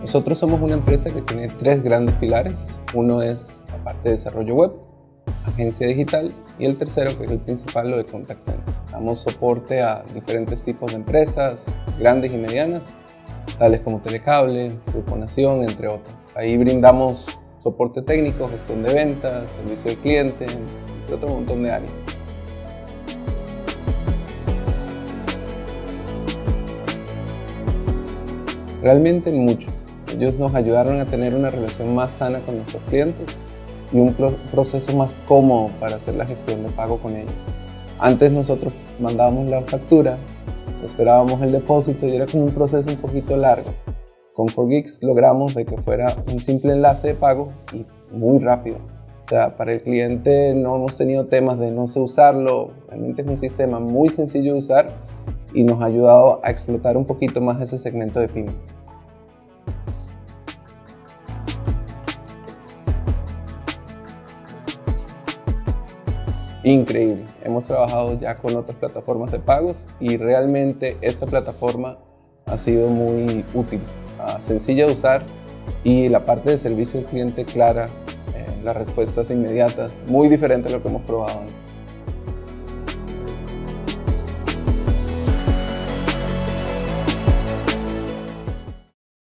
Nosotros somos una empresa que tiene tres grandes pilares. Uno es la parte de desarrollo web, agencia digital y el tercero, que es el principal, lo de contact center. Damos soporte a diferentes tipos de empresas, grandes y medianas, tales como Telecable, Grupo Nación, entre otras. Ahí brindamos soporte técnico, gestión de ventas, servicio al cliente, entre otro montón de áreas. Realmente mucho. Ellos nos ayudaron a tener una relación más sana con nuestros clientes y un proceso más cómodo para hacer la gestión de pago con ellos. Antes nosotros mandábamos la factura, esperábamos el depósito y era como un proceso un poquito largo. Con 4Geeks logramos de que fuera un simple enlace de pago y muy rápido. O sea, para el cliente no hemos tenido temas de no sé usarlo, realmente es un sistema muy sencillo de usar y nos ha ayudado a explotar un poquito más ese segmento de pymes. Increíble. Hemos trabajado ya con otras plataformas de pagos y realmente esta plataforma ha sido muy útil, ah, sencilla de usar y la parte de servicio al cliente clara, eh, las respuestas inmediatas, muy diferente a lo que hemos probado antes.